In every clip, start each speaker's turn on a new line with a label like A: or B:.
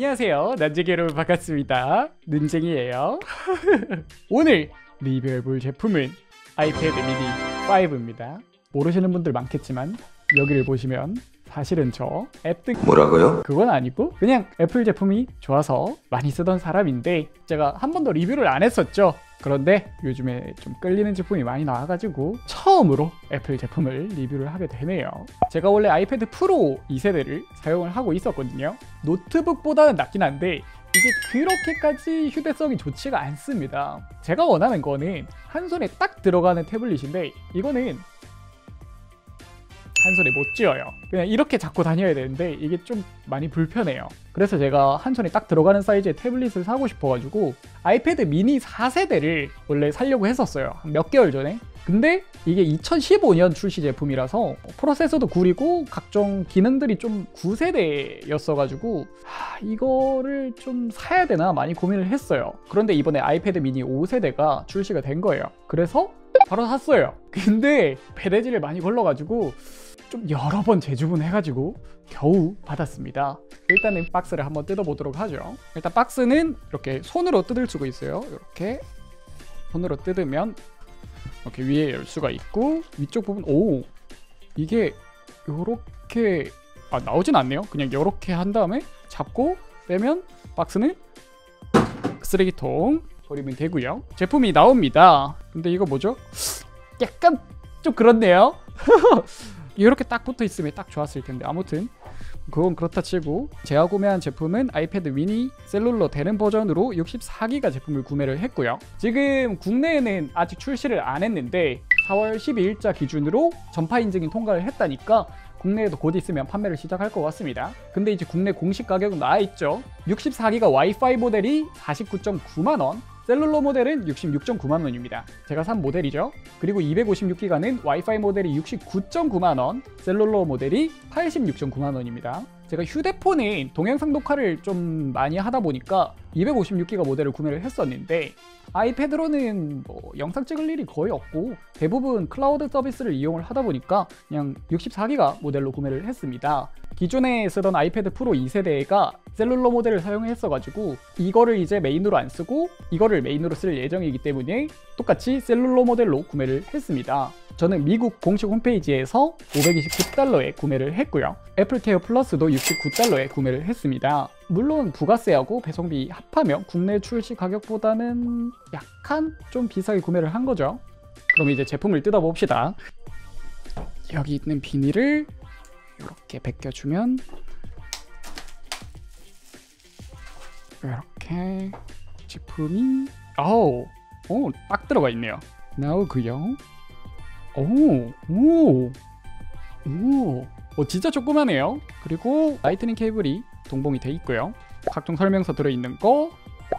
A: 안녕하세요. 눈쟁이 여러분 반갑습니다. 눈쟁이에요. 오늘 리뷰해볼 제품은 아이패드 미니 5입니다. 모르시는 분들 많겠지만 여기를 보시면 사실은 저 앱등
B: 뭐라고요?
A: 그건 아니고 그냥 애플 제품이 좋아서 많이 쓰던 사람인데 제가 한 번도 리뷰를 안 했었죠. 그런데 요즘에 좀 끌리는 제품이 많이 나와가지고 처음으로 애플 제품을 리뷰를 하게 되네요. 제가 원래 아이패드 프로 2세대를 사용을 하고 있었거든요. 노트북보다는 낫긴 한데 이게 그렇게까지 휴대성이 좋지가 않습니다. 제가 원하는 거는 한 손에 딱 들어가는 태블릿인데 이거는 한 손에 못 쥐어요. 그냥 이렇게 잡고 다녀야 되는데 이게 좀 많이 불편해요. 그래서 제가 한 손에 딱 들어가는 사이즈의 태블릿을 사고 싶어가지고 아이패드 미니 4세대를 원래 살려고 했었어요. 몇 개월 전에. 근데 이게 2015년 출시 제품이라서 프로세서도 구리고 각종 기능들이 좀 9세대였어가지고 하, 이거를 좀 사야 되나 많이 고민을 했어요. 그런데 이번에 아이패드 미니 5세대가 출시가 된 거예요. 그래서 바로 샀어요. 근데 배대지를 많이 걸러가지고 좀 여러 번 재주문해가지고 겨우 받았습니다. 일단은 박스를 한번 뜯어보도록 하죠. 일단 박스는 이렇게 손으로 뜯을 수가 있어요. 이렇게 손으로 뜯으면 이렇게 위에 열 수가 있고 위쪽 부분 오 이게 요렇게 아 나오진 않네요. 그냥 이렇게 한 다음에 잡고 빼면 박스는 쓰레기통 버리면 되고요. 제품이 나옵니다. 근데 이거 뭐죠? 약간 좀 그렇네요. 이렇게 딱 붙어 있으면 딱 좋았을 텐데. 아무튼 그건 그렇다 치고 제가 구매한 제품은 아이패드 미니 셀룰러 되는 버전으로 64기가 제품을 구매를 했고요. 지금 국내에는 아직 출시를 안 했는데 4월 12일자 기준으로 전파 인증이 통과를 했다니까 국내에도 곧 있으면 판매를 시작할 것 같습니다. 근데 이제 국내 공식 가격은 나와 있죠. 64기가 와이파이 모델이 49.9만 원 셀룰러 모델은 66.9만 원입니다. 제가 산 모델이죠. 그리고 256기가는 와이파이 모델이 69.9만 원, 셀룰러 모델이 86.9만 원입니다. 제가 휴대폰에 동영상 녹화를 좀 많이 하다 보니까 256기가 모델을 구매를 했었는데 아이패드로는 뭐 영상 찍을 일이 거의 없고 대부분 클라우드 서비스를 이용을 하다 보니까 그냥 64기가 모델로 구매를 했습니다. 기존에 쓰던 아이패드 프로 2세대가 셀룰러 모델을 사용했어가지고 이거를 이제 메인으로 안 쓰고 이거를 메인으로 쓸 예정이기 때문에 똑같이 셀룰러 모델로 구매를 했습니다. 저는 미국 공식 홈페이지에서 529달러에 구매를 했고요. 애플케어 플러스도 69달러에 구매를 했습니다. 물론 부가세하고 배송비 합하면 국내 출시 가격보다는 약간 좀 비싸게 구매를 한 거죠. 그럼 이제 제품을 뜯어봅시다. 여기 있는 비닐을 이렇게 벗겨주면 이렇게 제품이 아우 오 딱 들어가 있네요. 나오고요. 오, 오, 오, 어, 진짜 조그마네요. 그리고 라이트닝 케이블이 동봉이 돼 있고요. 각종 설명서 들어있는 거,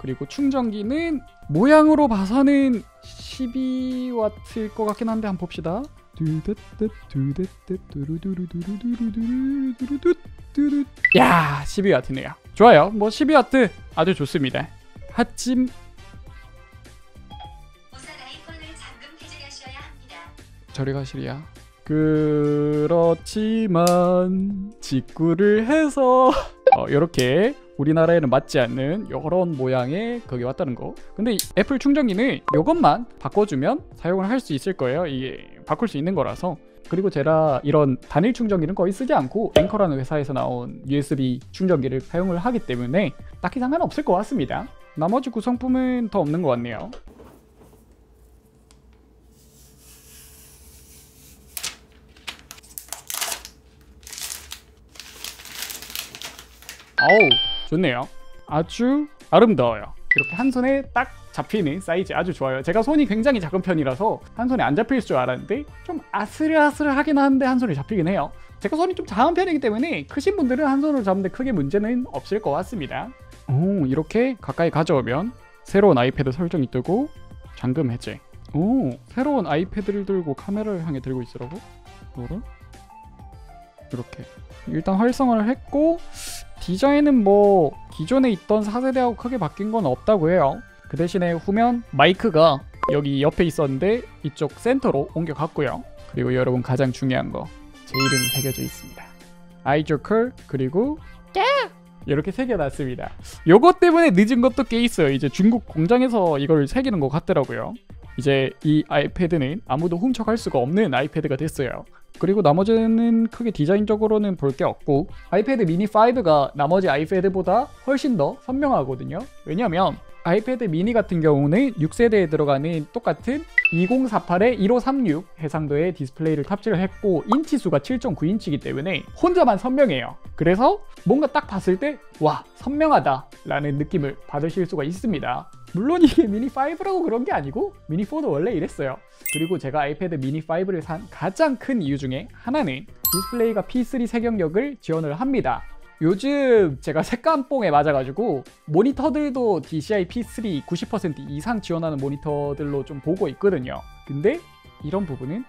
A: 그리고 충전기는 모양으로 봐서는 12W일 것 같긴 한데 한번 봅시다. 야, 12W네요. 좋아요. 뭐 12W 아주 좋습니다. 하침 저리 가시리야. 그렇지만 직구를 해서 어, 이렇게 우리나라에는 맞지 않는 이런 모양의 거기 왔다는 거. 근데 애플 충전기는 이것만 바꿔주면 사용을 할 수 있을 거예요. 이게 바꿀 수 있는 거라서. 그리고 제가 이런 단일 충전기는 거의 쓰지 않고 앵커라는 회사에서 나온 USB 충전기를 사용을 하기 때문에 딱히 상관없을 것 같습니다. 나머지 구성품은 더 없는 것 같네요. 어우 좋네요. 아주 아름다워요. 이렇게 한 손에 딱 잡히는 사이즈 아주 좋아요. 제가 손이 굉장히 작은 편이라서 한 손에 안 잡힐 줄 알았는데 좀 아슬아슬하긴 한데 한 손에 잡히긴 해요. 제가 손이 좀 작은 편이기 때문에 크신 분들은 한 손으로 잡는데 크게 문제는 없을 것 같습니다. 오 이렇게 가까이 가져오면 새로운 아이패드 설정이 뜨고 잠금 해제. 오 새로운 아이패드를 들고 카메라를 향해 들고 있으라고? 이렇게. 일단 활성화를 했고 디자인은 뭐 기존에 있던 4세대하고 크게 바뀐 건 없다고 해요 그 대신에 후면 마이크가 여기 옆에 있었는데 이쪽 센터로 옮겨갔고요 그리고 여러분 가장 중요한 거 제 이름이 새겨져 있습니다 아이조컬 그리고 이렇게 새겨놨습니다. 요것 때문에 늦은 것도 꽤 있어요. 이제 중국 공장에서 이걸 새기는 것 같더라고요. 이제 이 아이패드는 아무도 훔쳐갈 수가 없는 아이패드가 됐어요. 그리고 나머지는 크게 디자인적으로는 볼 게 없고 아이패드 미니 5가 나머지 아이패드보다 훨씬 더 선명하거든요. 왜냐면 아이패드 미니 같은 경우는 6세대에 들어가는 똑같은 2048에 1536 해상도의 디스플레이를 탑재를 했고 인치 수가 7.9인치이기 때문에 혼자만 선명해요. 그래서 뭔가 딱 봤을 때 와 선명하다 라는 느낌을 받으실 수가 있습니다. 물론 이게 미니 5라고 그런 게 아니고 미니 4도 원래 이랬어요. 그리고 제가 아이패드 미니 5를 산 가장 큰 이유 중에 하나는 디스플레이가 P3 색영역을 지원을 합니다. 요즘 제가 색감뽕에 맞아가지고 모니터들도 DCI P3 90% 이상 지원하는 모니터들로 좀 보고 있거든요. 근데 이런 부분은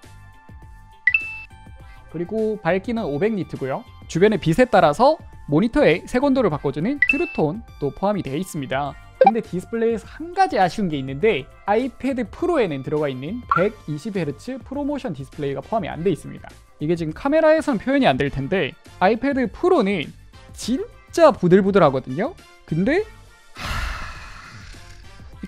A: 그리고 밝기는 500니트고요. 주변의 빛에 따라서 모니터의 색온도를 바꿔주는 True Tone도 포함이 되어 있습니다. 근데 디스플레이에서 한 가지 아쉬운 게 있는데 아이패드 프로에는 들어가 있는 120Hz 프로모션 디스플레이가 포함이 안 돼 있습니다. 이게 지금 카메라에서는 표현이 안 될 텐데 아이패드 프로는 진짜 부들부들하거든요. 근데 하...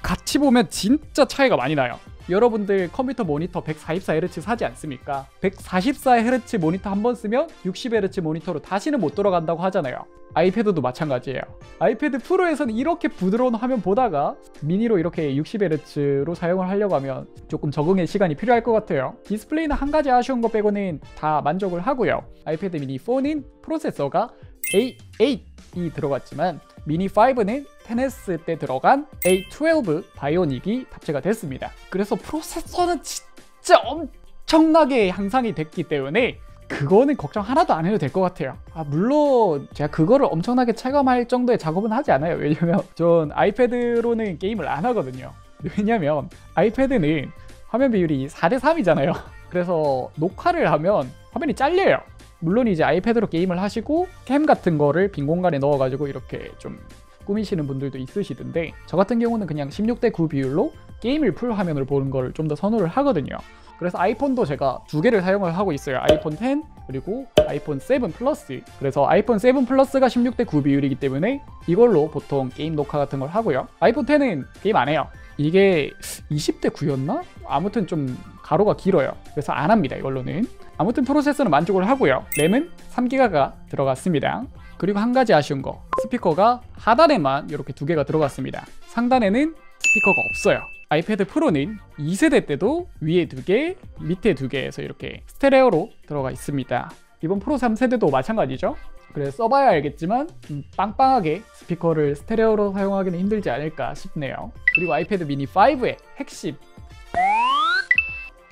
A: 같이 보면 진짜 차이가 많이 나요. 여러분들 컴퓨터 모니터 144Hz 사지 않습니까? 144Hz 모니터 한 번 쓰면 60Hz 모니터로 다시는 못 돌아간다고 하잖아요. 아이패드도 마찬가지예요. 아이패드 프로에서는 이렇게 부드러운 화면 보다가 미니로 이렇게 60Hz로 사용을 하려고 하면 조금 적응의 시간이 필요할 것 같아요. 디스플레이는 한 가지 아쉬운 거 빼고는 다 만족을 하고요. 아이패드 미니 4는 프로세서가 A8이 들어갔지만 미니 5는 10S 때 들어간 A12 바이오닉이 탑재가 됐습니다. 그래서 프로세서는 진짜 엄청나게 향상이 됐기 때문에 그거는 걱정 하나도 안 해도 될 것 같아요. 아, 물론 제가 그거를 엄청나게 체감할 정도의 작업은 하지 않아요. 왜냐면 전 아이패드로는 게임을 안 하거든요. 왜냐면 아이패드는 화면 비율이 4대 3이잖아요. 그래서 녹화를 하면 화면이 잘려요. 물론 이제 아이패드로 게임을 하시고 캠 같은 거를 빈 공간에 넣어가지고 이렇게 좀 꾸미시는 분들도 있으시던데 저 같은 경우는 그냥 16대 9 비율로 게임을 풀 화면을 보는 걸 좀 더 선호를 하거든요. 그래서 아이폰도 제가 두 개를 사용을 하고 있어요. 아이폰 10 그리고 아이폰 7 플러스. 그래서 아이폰 7 플러스가 16대 9 비율이기 때문에 이걸로 보통 게임 녹화 같은 걸 하고요. 아이폰 10은 게임 안 해요. 이게 20대 9였나? 아무튼 좀 가로가 길어요. 그래서 안 합니다. 이걸로는. 아무튼 프로세서는 만족을 하고요. 램은 3기가가 들어갔습니다. 그리고 한 가지 아쉬운 거 스피커가 하단에만 이렇게 두 개가 들어갔습니다. 상단에는 스피커가 없어요. 아이패드 프로는 2세대 때도 위에 두 개, 밑에 두 개에서 이렇게 스테레오로 들어가 있습니다. 이번 프로 3세대도 마찬가지죠. 그래서 써봐야 알겠지만 좀 빵빵하게 스피커를 스테레오로 사용하기는 힘들지 않을까 싶네요. 그리고 아이패드 미니 5의 핵심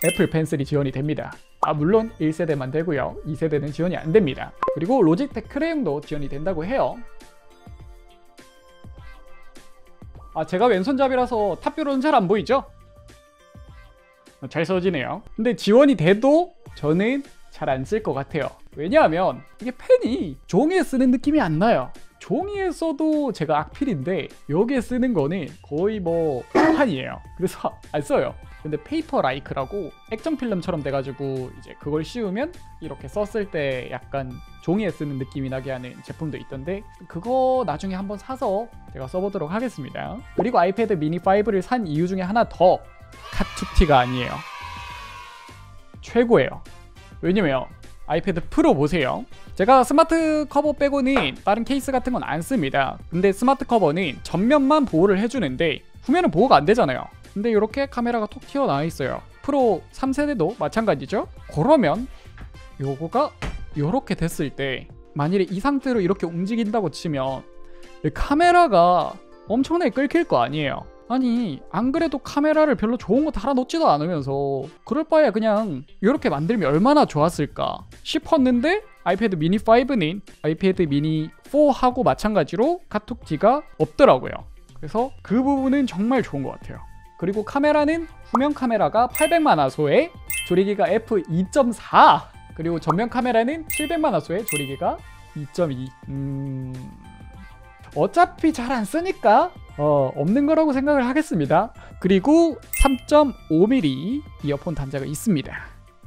A: 애플 펜슬이 지원이 됩니다. 아 물론 1세대만 되고요. 2세대는 지원이 안 됩니다. 그리고 로직텍 크레용도 지원이 된다고 해요. 아 제가 왼손잡이라서 탑뷰로는 잘 안 보이죠? 어, 잘 써지네요. 근데 지원이 돼도 저는 잘 안 쓸 것 같아요. 왜냐하면 이게 펜이 종이에 쓰는 느낌이 안 나요. 종이에 써도 제가 악필인데 여기에 쓰는 거는 거의 뭐 판이에요. 그래서 안 써요. 근데 Paperlike라고 액정 필름처럼 돼가지고 이제 그걸 씌우면 이렇게 썼을 때 약간 종이에 쓰는 느낌이 나게 하는 제품도 있던데 그거 나중에 한번 사서 제가 써보도록 하겠습니다 그리고 아이패드 미니 5를 산 이유 중에 하나 더 카툭튀가 아니에요 최고예요 왜냐면 아이패드 프로 보세요. 제가 스마트 커버 빼고는 다른 케이스 같은 건 안 씁니다. 근데 스마트 커버는 전면만 보호를 해주는데 후면은 보호가 안 되잖아요. 근데 이렇게 카메라가 톡 튀어나와 있어요. 프로 3세대도 마찬가지죠? 그러면 요거가 이렇게 됐을 때 만일에 이 상태로 이렇게 움직인다고 치면 카메라가 엄청나게 끌킬 거 아니에요 아니 안 그래도 카메라를 별로 좋은 거 달아놓지도 않으면서 그럴 바에 그냥 이렇게 만들면 얼마나 좋았을까 싶었는데 아이패드 미니 5는 아이패드 미니 4하고 마찬가지로 카톡지가 없더라고요. 그래서 그 부분은 정말 좋은 것 같아요. 그리고 카메라는 후면 카메라가 800만 화소에 조리기가 f2.4 그리고 전면 카메라는 700만 화소에 조리기가 2.2 음... 어차피 잘 안 쓰니까 어, 없는 거라고 생각을 하겠습니다. 그리고 3.5mm 이어폰 단자가 있습니다.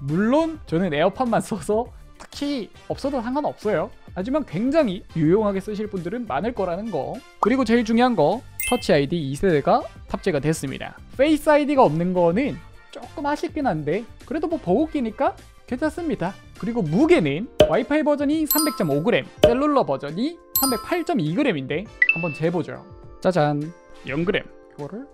A: 물론 저는 에어팟만 써서 딱히 없어도 상관없어요. 하지만 굉장히 유용하게 쓰실 분들은 많을 거라는 거. 그리고 제일 중요한 거 터치 아이디 2세대가 탑재가 됐습니다. 페이스 아이디가 없는 거는 조금 아쉽긴 한데 그래도 뭐 보급기니까 괜찮습니다. 그리고 무게는 와이파이 버전이 300.5g 셀룰러 버전이 308.2g인데 한번 재보죠. 짜잔. 0g 이거를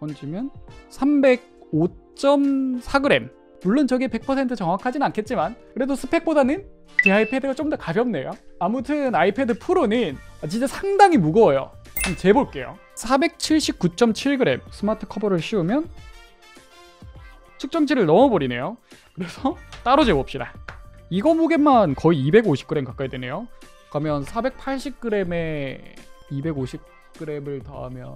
A: 얹으면 305.4g 물론 저게 100% 정확하진 않겠지만 그래도 스펙보다는 제 아이패드가 좀 더 가볍네요. 아무튼 아이패드 프로는 진짜 상당히 무거워요. 한번 재볼게요. 479.7g 스마트 커버를 씌우면 측정치를 넘어버리네요. 그래서 따로 재봅시다. 이거 무게만 거의 250g 가까이 되네요 그러면 480g에 250g을 더하면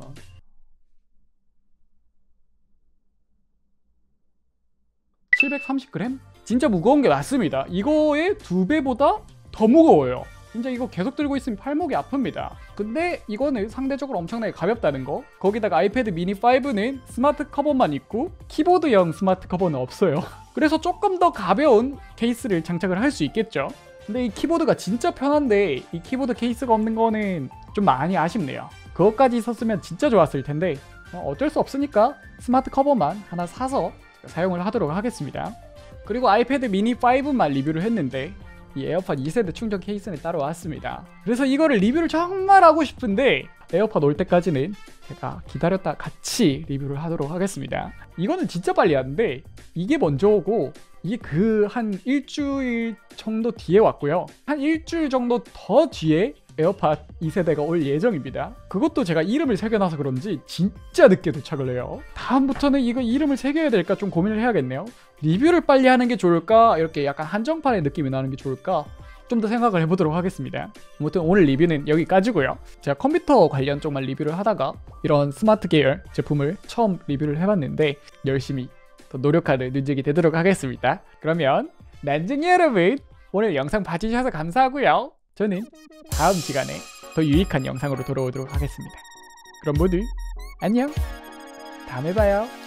A: 730g? 진짜 무거운 게 맞습니다. 이거의 두 배보다 더 무거워요. 진짜 이거 계속 들고 있으면 팔목이 아픕니다. 근데 이거는 상대적으로 엄청나게 가볍다는 거. 거기다가 아이패드 미니 5는 스마트 커버만 있고 키보드형 스마트 커버는 없어요. 그래서 조금 더 가벼운 케이스를 장착을 할 수 있겠죠. 근데 이 키보드가 진짜 편한데 이 키보드 케이스가 없는 거는 좀 많이 아쉽네요. 그것까지 있었으면 진짜 좋았을 텐데 어, 어쩔 수 없으니까 스마트 커버만 하나 사서 사용을 하도록 하겠습니다. 그리고 아이패드 미니 5만 리뷰를 했는데 이 에어팟 2세대 충전 케이스는 따로 왔습니다. 그래서 이거를 리뷰를 정말 하고 싶은데 에어팟 올 때까지는 제가 기다렸다 같이 리뷰를 하도록 하겠습니다. 이거는 진짜 빨리 하는데 이게 먼저 오고 이게 그 한 일주일 정도 뒤에 왔고요. 한 일주일 정도 더 뒤에 에어팟 2세대가 올 예정입니다. 그것도 제가 이름을 새겨놔서 그런지 진짜 늦게 도착을 해요. 다음부터는 이거 이름을 새겨야 될까 좀 고민을 해야겠네요. 리뷰를 빨리 하는 게 좋을까? 이렇게 약간 한정판의 느낌이 나는 게 좋을까? 좀 더 생각을 해보도록 하겠습니다. 아무튼 오늘 리뷰는 여기까지고요. 제가 컴퓨터 관련 쪽만 리뷰를 하다가 이런 스마트 계열 제품을 처음 리뷰를 해봤는데 열심히 더 노력하는 눈적이 되도록 하겠습니다. 그러면 난쟁이 여러분 오늘 영상 봐주셔서 감사하고요. 저는 다음 시간에 더 유익한 영상으로 돌아오도록 하겠습니다. 그럼 모두 안녕. 다음에 봐요.